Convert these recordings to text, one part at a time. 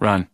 Run.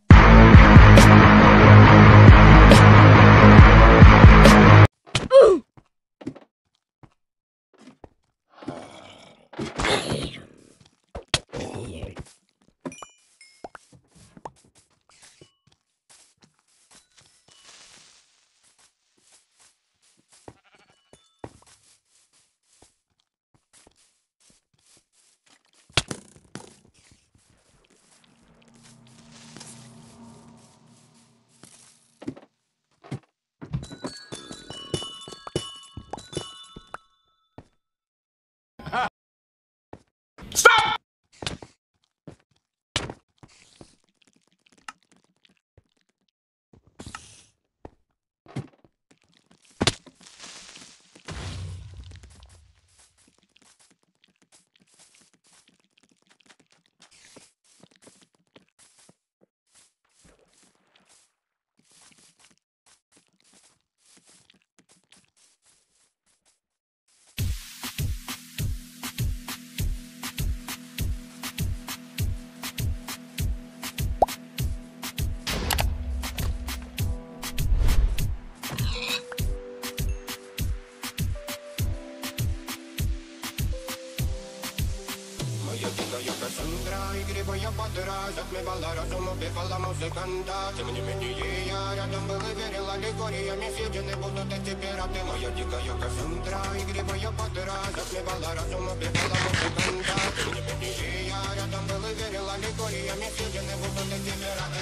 I grywa подра Затмевала разум, убивала музыканта Тем не менее я рядом был и верил аллегориями Съедены будут эти пираты Моя дикая Кассандра И гриба подра Затмевала разум, убивала музыканта Тем не менее я рядом был и верил аллегориями Съедены будут эти пираты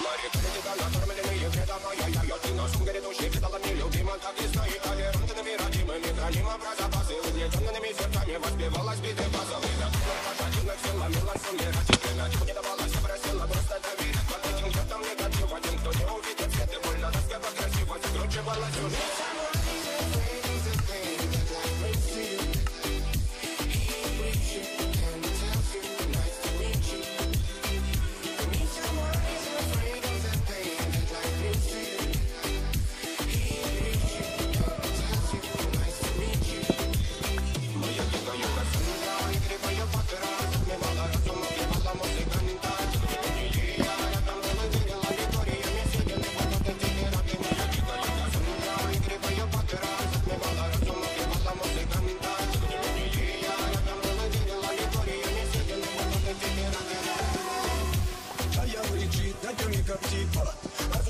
Мария, ты тебя накормленные вреда моя para la accionista.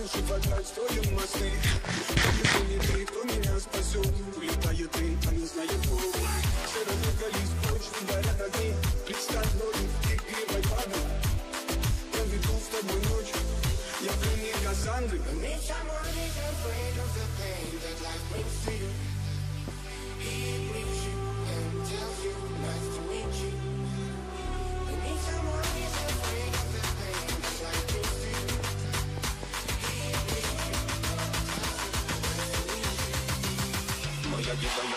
крышу вода, строим мосты Если не ты, кто меня спасет? Улетает ты, а не знает Бог Все разругались, прочь, горят огни Представь ноги в игривой воды Проведу с тобой ночь Я в плене Кассандры Meet someone who's afraid of the pain that life brings to you Keep me ayuda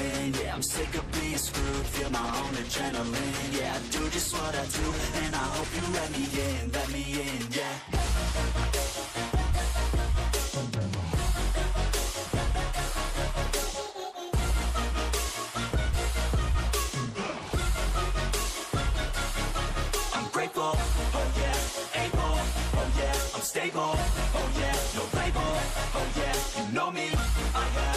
sick of being screwed Feel my own adrenaline. Yeah, I do just what I do And I hope you let me in, let me in, yeah. Oh oh stable, oh yeah, no label, oh yeah, you know me, I have